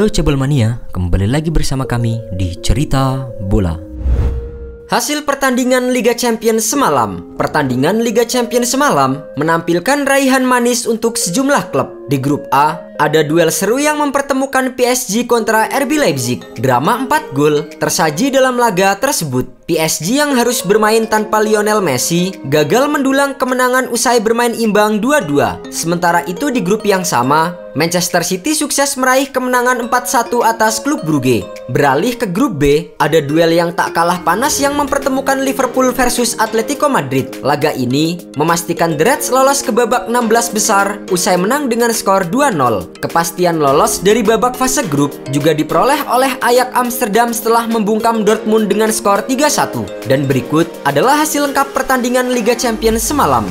Halo Cebol Mania, kembali lagi bersama kami di Cerita Bola. Hasil pertandingan Liga Champions semalam. Pertandingan Liga Champions semalam menampilkan raihan manis untuk sejumlah klub. Di grup A, ada duel seru yang mempertemukan PSG kontra RB Leipzig. Drama 4 gol tersaji dalam laga tersebut. PSG yang harus bermain tanpa Lionel Messi gagal mendulang kemenangan usai bermain imbang 2-2. Sementara itu di grup yang sama, Manchester City sukses meraih kemenangan 4-1 atas klub Brugge. Beralih ke grup B, ada duel yang tak kalah panas yang mempertemukan Liverpool versus Atletico Madrid. Laga ini memastikan The Reds lolos ke babak 16 besar usai menang dengan skor 2-0. Kepastian lolos dari babak fase grup juga diperoleh oleh Ajax Amsterdam setelah membungkam Dortmund dengan skor 3-1. Dan berikut adalah hasil lengkap pertandingan Liga Champions semalam.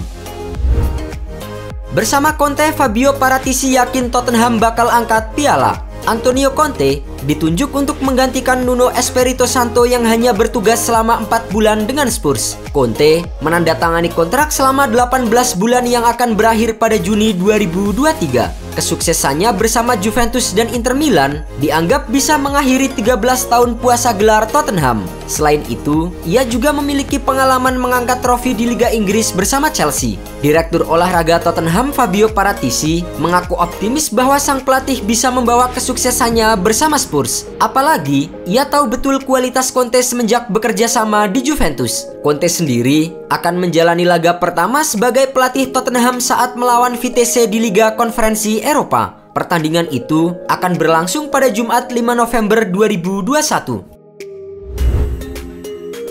Bersama Conte, Fabio Paratici yakin Tottenham bakal angkat piala. Antonio Conte ditunjuk untuk menggantikan Nuno Espirito Santo yang hanya bertugas selama 4 bulan dengan Spurs. Conte menandatangani kontrak selama 18 bulan yang akan berakhir pada Juni 2023. Kesuksesannya bersama Juventus dan Inter Milan dianggap bisa mengakhiri 13 tahun puasa gelar Tottenham. Selain itu, ia juga memiliki pengalaman mengangkat trofi di Liga Inggris bersama Chelsea. Direktur olahraga Tottenham Fabio Paratici mengaku optimis bahwa sang pelatih bisa membawa kesuksesannya bersama Spurs. Apalagi, ia tahu betul kualitas Conte semenjak bekerja sama di Juventus. Conte sendiri akan menjalani laga pertama sebagai pelatih Tottenham saat melawan Vitesse di Liga Konferensi Eropa. Pertandingan itu akan berlangsung pada Jumat 5 November 2021.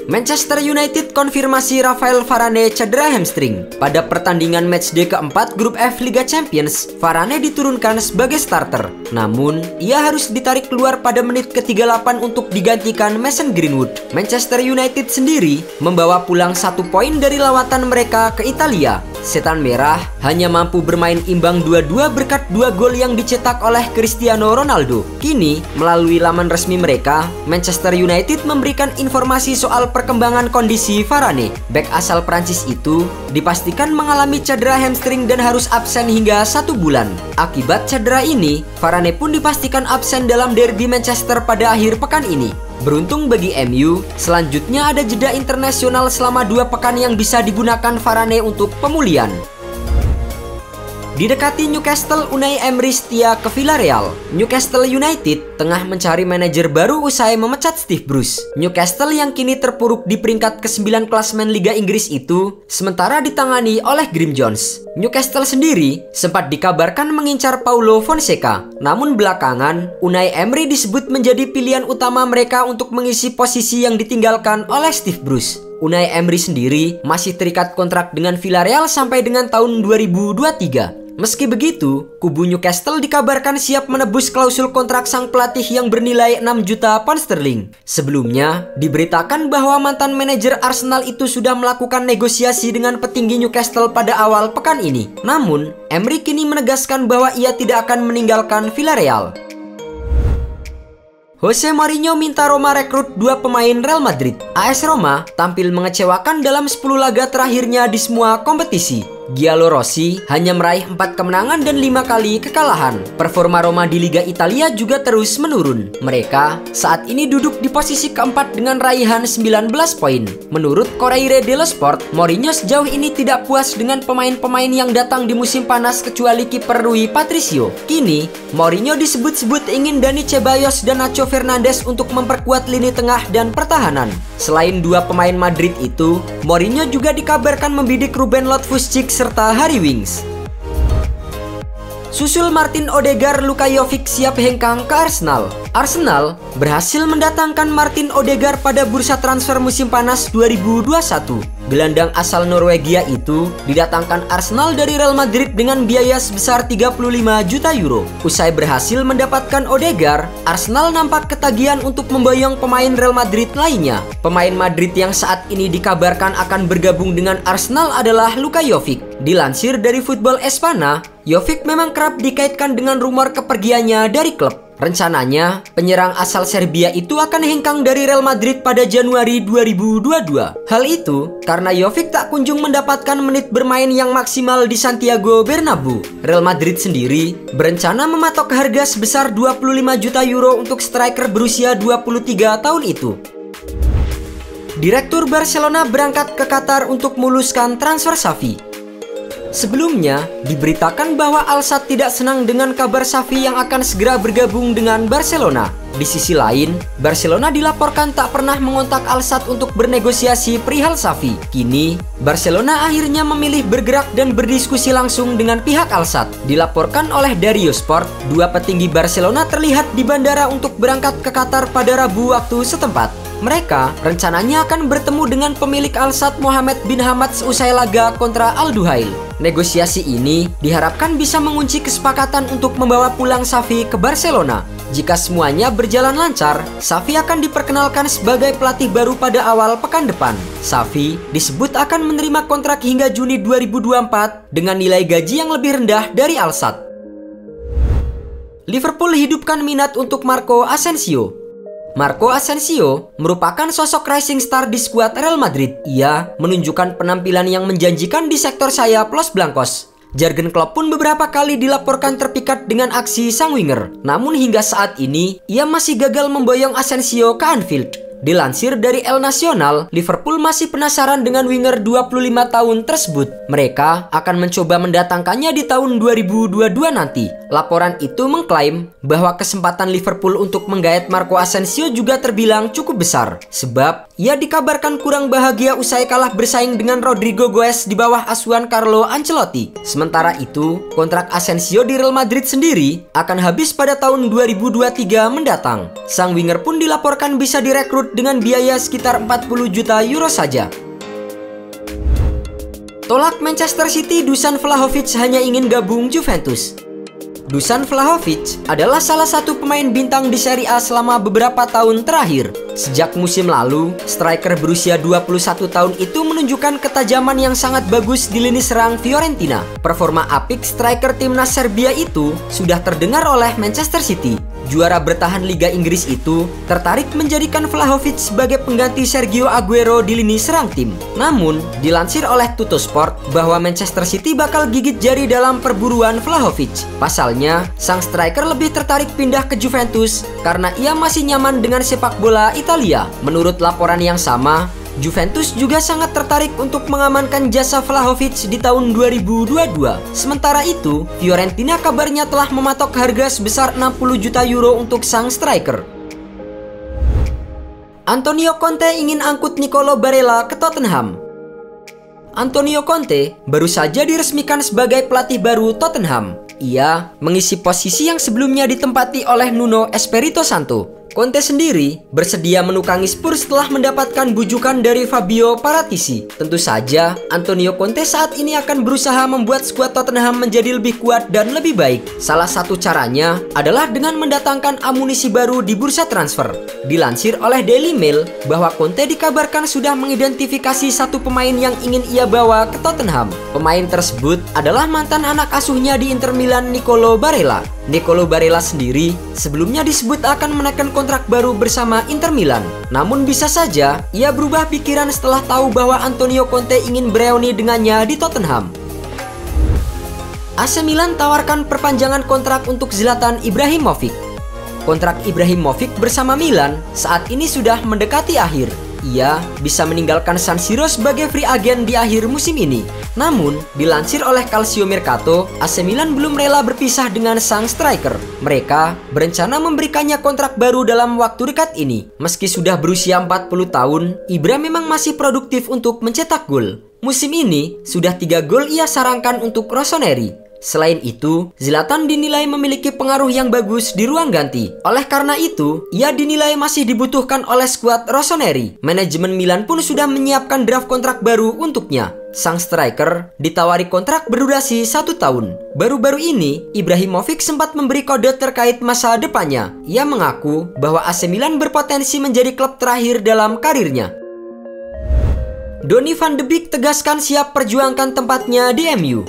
Manchester United konfirmasi Rafael Varane cedera hamstring. Pada pertandingan matchday keempat grup F Liga Champions, Varane diturunkan sebagai starter. Namun, ia harus ditarik keluar pada menit ke-38 untuk digantikan Mason Greenwood. Manchester United sendiri membawa pulang satu poin dari lawatan mereka ke Italia. Setan Merah hanya mampu bermain imbang 2-2 berkat dua gol yang dicetak oleh Cristiano Ronaldo. Kini, melalui laman resmi mereka, Manchester United memberikan informasi soal perkembangan kondisi Varane. Back asal Prancis itu dipastikan mengalami cedera hamstring dan harus absen hingga satu bulan. Akibat cedera ini, Varane pun dipastikan absen dalam derby Manchester pada akhir pekan ini. Beruntung bagi MU, selanjutnya ada jeda internasional selama dua pekan yang bisa digunakan Varane untuk pemulihan. Didekati Newcastle, Unai Emery setia ke Villarreal. Newcastle United tengah mencari manajer baru usai memecat Steve Bruce. Newcastle yang kini terpuruk di peringkat ke-9 klasmen Liga Inggris itu sementara ditangani oleh Grim Jones. Newcastle sendiri sempat dikabarkan mengincar Paulo Fonseca. Namun belakangan, Unai Emery disebut menjadi pilihan utama mereka untuk mengisi posisi yang ditinggalkan oleh Steve Bruce. Unai Emery sendiri masih terikat kontrak dengan Villarreal sampai dengan tahun 2023. Meski begitu, kubu Newcastle dikabarkan siap menebus klausul kontrak sang pelatih yang bernilai 6 juta pound sterling. Sebelumnya, diberitakan bahwa mantan manajer Arsenal itu sudah melakukan negosiasi dengan petinggi Newcastle pada awal pekan ini. Namun, Emery kini menegaskan bahwa ia tidak akan meninggalkan Villarreal. Jose Mourinho minta Roma rekrut dua pemain Real Madrid. AS Roma tampil mengecewakan dalam 10 laga terakhirnya di semua kompetisi. Giallo Rossi hanya meraih 4 kemenangan dan 5 kali kekalahan. Performa Roma di Liga Italia juga terus menurun. Mereka saat ini duduk di posisi keempat dengan raihan 19 poin. Menurut Corriere dello Sport, Mourinho sejauh ini tidak puas dengan pemain-pemain yang datang di musim panas kecuali kiper Rui Patricio. Kini, Mourinho disebut-sebut ingin Dani Ceballos dan Nacho Fernandes untuk memperkuat lini tengah dan pertahanan. Selain dua pemain Madrid itu, Mourinho juga dikabarkan membidik Ruben Loftus-Cheek serta Harry Wings. Susul Martin Odegaard Luka Jovic siap hengkang ke Arsenal. Arsenal berhasil mendatangkan Martin Odegaard pada bursa transfer musim panas 2021. Gelandang asal Norwegia itu didatangkan Arsenal dari Real Madrid dengan biaya sebesar 35 juta euro. Usai berhasil mendapatkan Odegaard, Arsenal nampak ketagihan untuk memboyong pemain Real Madrid lainnya. Pemain Madrid yang saat ini dikabarkan akan bergabung dengan Arsenal adalah Luka Jovic. Dilansir dari Football Espana, Jovic memang kerap dikaitkan dengan rumor kepergiannya dari klub. Rencananya, penyerang asal Serbia itu akan hengkang dari Real Madrid pada Januari 2022. Hal itu karena Jovic tak kunjung mendapatkan menit bermain yang maksimal di Santiago Bernabeu. Real Madrid sendiri berencana mematok harga sebesar 25 juta euro untuk striker berusia 23 tahun itu. Direktur Barcelona berangkat ke Qatar untuk muluskan transfer Safi. Sebelumnya, diberitakan bahwa Alsat tidak senang dengan kabar Safi yang akan segera bergabung dengan Barcelona. Di sisi lain, Barcelona dilaporkan tak pernah mengontak Alsat untuk bernegosiasi perihal Safi. Kini, Barcelona akhirnya memilih bergerak dan berdiskusi langsung dengan pihak Alsat. Dilaporkan oleh Dario Sport, dua petinggi Barcelona terlihat di bandara untuk berangkat ke Qatar pada Rabu waktu setempat. Mereka rencananya akan bertemu dengan pemilik Alsat Mohamed bin Hamad seusai laga kontra Al Duhail. Negosiasi ini diharapkan bisa mengunci kesepakatan untuk membawa pulang Safi ke Barcelona. Jika semuanya berjalan lancar, Safi akan diperkenalkan sebagai pelatih baru pada awal pekan depan. Safi disebut akan menerima kontrak hingga Juni 2024 dengan nilai gaji yang lebih rendah dari Alsat. Liverpool hidupkan minat untuk Marco Asensio. Marco Asensio merupakan sosok rising star di skuad Real Madrid. Ia menunjukkan penampilan yang menjanjikan di sektor sayap Los Blancos. Jurgen Klopp pun beberapa kali dilaporkan terpikat dengan aksi sang winger. Namun hingga saat ini, ia masih gagal memboyong Asensio ke Anfield. Dilansir dari El Nacional, Liverpool masih penasaran dengan winger 25 tahun tersebut. Mereka akan mencoba mendatangkannya di tahun 2022 nanti. Laporan itu mengklaim bahwa kesempatan Liverpool untuk menggait Marco Asensio juga terbilang cukup besar. Sebab ia dikabarkan kurang bahagia usai kalah bersaing dengan Rodrigo Goes di bawah asuhan Carlo Ancelotti. Sementara itu, kontrak Asensio di Real Madrid sendiri akan habis pada tahun 2023 mendatang. Sang winger pun dilaporkan bisa direkrut dengan biaya sekitar 40 juta euro saja. Tolak Manchester City, Dusan Vlahovic hanya ingin gabung Juventus. Dusan Vlahovic adalah salah satu pemain bintang di Serie A selama beberapa tahun terakhir. Sejak musim lalu, striker berusia 21 tahun itu menunjukkan ketajaman yang sangat bagus di lini serang Fiorentina. Performa apik striker timnas Serbia itu sudah terdengar oleh Manchester City juara bertahan Liga Inggris itu tertarik menjadikan Vlahovic sebagai pengganti Sergio Aguero di lini serang tim. Namun, dilansir oleh Tuttosport bahwa Manchester City bakal gigit jari dalam perburuan Vlahovic. Pasalnya, sang striker lebih tertarik pindah ke Juventus karena ia masih nyaman dengan sepak bola Italia. Menurut laporan yang sama, Juventus juga sangat tertarik untuk mengamankan jasa Vlahovic di tahun 2022. Sementara itu, Fiorentina kabarnya telah mematok harga sebesar 60 juta euro untuk sang striker. Antonio Conte ingin angkut Nicolo Barella ke Tottenham. Antonio Conte baru saja diresmikan sebagai pelatih baru Tottenham. Ia mengisi posisi yang sebelumnya ditempati oleh Nuno Espirito Santo. Conte sendiri bersedia menukangi Spurs setelah mendapatkan bujukan dari Fabio Paratici. Tentu saja, Antonio Conte saat ini akan berusaha membuat skuad Tottenham menjadi lebih kuat dan lebih baik. Salah satu caranya adalah dengan mendatangkan amunisi baru di bursa transfer. Dilansir oleh Daily Mail bahwa Conte dikabarkan sudah mengidentifikasi satu pemain yang ingin ia bawa ke Tottenham. Pemain tersebut adalah mantan anak asuhnya di Inter Milan Nicolo Barella. Nicolo Barella sendiri sebelumnya disebut akan menekan kontrak baru bersama Inter Milan. Namun bisa saja ia berubah pikiran setelah tahu bahwa Antonio Conte ingin bereuni dengannya di Tottenham. AC Milan tawarkan perpanjangan kontrak untuk Zlatan Ibrahimovic. Kontrak Ibrahimovic bersama Milan saat ini sudah mendekati akhir ia bisa meninggalkan San Siro sebagai free agent di akhir musim ini. Namun, dilansir oleh Calcio Mercato, AC Milan belum rela berpisah dengan sang striker. Mereka berencana memberikannya kontrak baru dalam waktu dekat ini. Meski sudah berusia 40 tahun, Ibra memang masih produktif untuk mencetak gol. Musim ini, sudah tiga gol ia sarankan untuk Rossoneri. Selain itu, Zlatan dinilai memiliki pengaruh yang bagus di ruang ganti. Oleh karena itu, ia dinilai masih dibutuhkan oleh skuad Rossoneri. Manajemen Milan pun sudah menyiapkan draft kontrak baru untuknya. Sang striker ditawari kontrak berdurasi satu tahun. Baru-baru ini, Ibrahimovic sempat memberi kode terkait masa depannya. Ia mengaku bahwa AC Milan berpotensi menjadi klub terakhir dalam karirnya. Donny van de Beek tegaskan siap perjuangkan tempatnya di MU.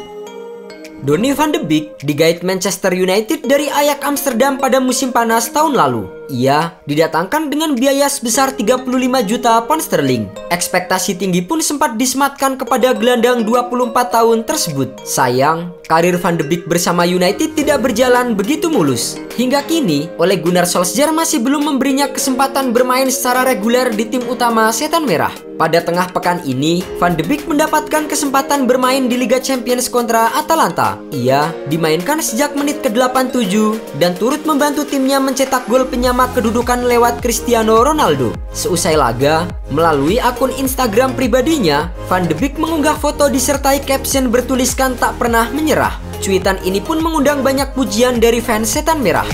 Donny van de Beek digait Manchester United dari Ajax Amsterdam pada musim panas tahun lalu. Ia didatangkan dengan biaya sebesar 35 juta pound sterling. Ekspektasi tinggi pun sempat disematkan kepada gelandang 24 tahun tersebut. Sayang, karir Van de Beek bersama United tidak berjalan begitu mulus. Hingga kini, oleh Gunnar Solskjaer masih belum memberinya kesempatan bermain secara reguler di tim utama Setan Merah. Pada tengah pekan ini, Van de Beek mendapatkan kesempatan bermain di Liga Champions kontra Atalanta. Ia dimainkan sejak menit ke-87 dan turut membantu timnya mencetak gol penyamaran kedudukan lewat Cristiano Ronaldo. Seusai laga, melalui akun Instagram pribadinya, Van de Beek mengunggah foto disertai caption bertuliskan tak pernah menyerah. Cuitan ini pun mengundang banyak pujian dari fans setan merah.